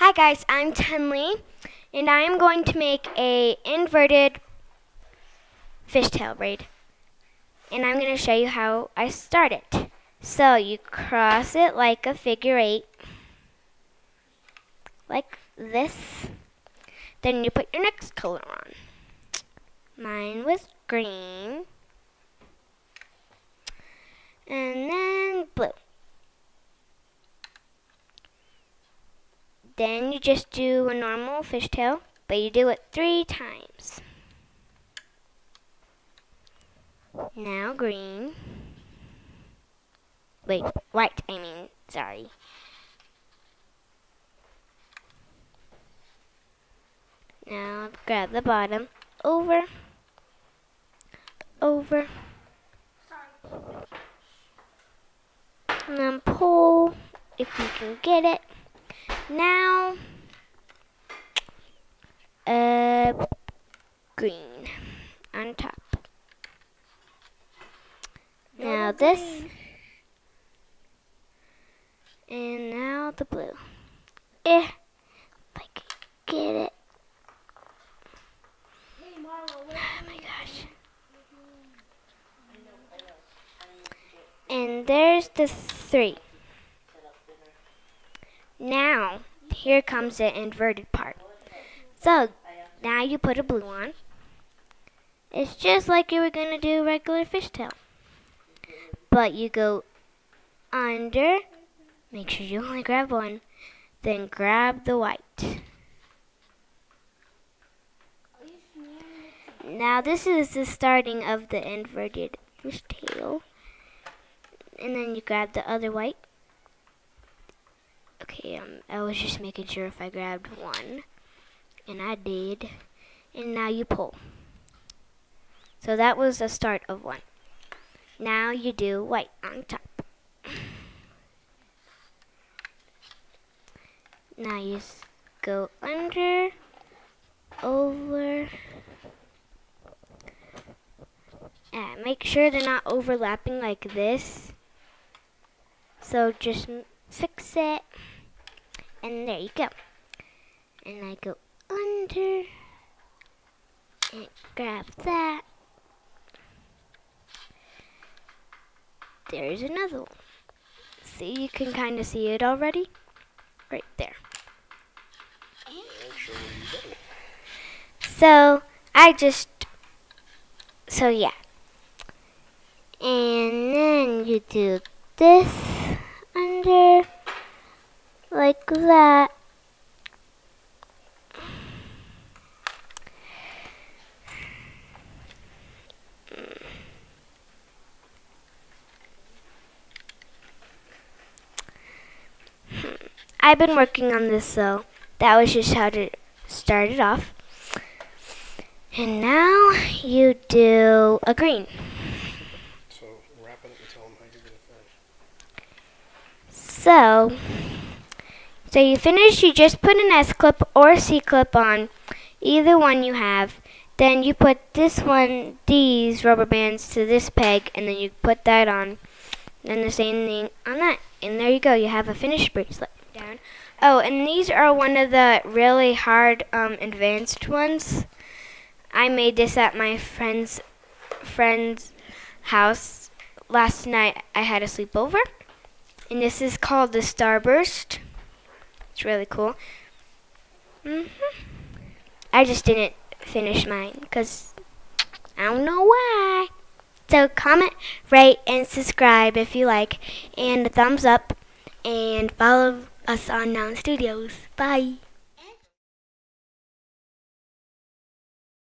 Hi guys, I'm Tenley, and I am going to make a inverted fishtail braid. And I'm going to show you how I start it. So you cross it like a figure eight, like this. Then you put your next color on. Mine was green. And then blue. Then you just do a normal fishtail, but you do it three times. Now green. Wait, white, I mean, sorry. Now grab the bottom, over, over, and then pull if you can get it. Now, uh, green on top. Now this, and now the blue. Eh, if I can get it. Oh my gosh. And there's the three. Now, here comes the inverted part. So, now you put a blue on. It's just like you were going to do regular fishtail. But you go under, make sure you only grab one, then grab the white. Now this is the starting of the inverted fishtail. And then you grab the other white Okay, um, I was just making sure if I grabbed one. And I did. And now you pull. So that was the start of one. Now you do white on top. Now you go under, over, and make sure they're not overlapping like this. So just fix it. And there you go. And I go under and grab that. There's another one. See, you can kind of see it already. Right there. So, I just, so yeah. And then you do this like that. I've been working on this so that was just how to start it off. And now you do a green. So wrap it up and tell them how you're going to finish. So, so you finish, you just put an S clip or C-clip on, either one you have. Then you put this one, these rubber bands to this peg, and then you put that on. Then the same thing on that. And there you go, you have a finished bracelet. Down. Oh, and these are one of the really hard um, advanced ones. I made this at my friend's friend's house last night. I had a sleepover, and this is called the Starburst. It's really cool. Mm I just didn't finish mine because I don't know why. So comment, rate, and subscribe if you like, and a thumbs up, and follow us on Nowlin Studios. Bye.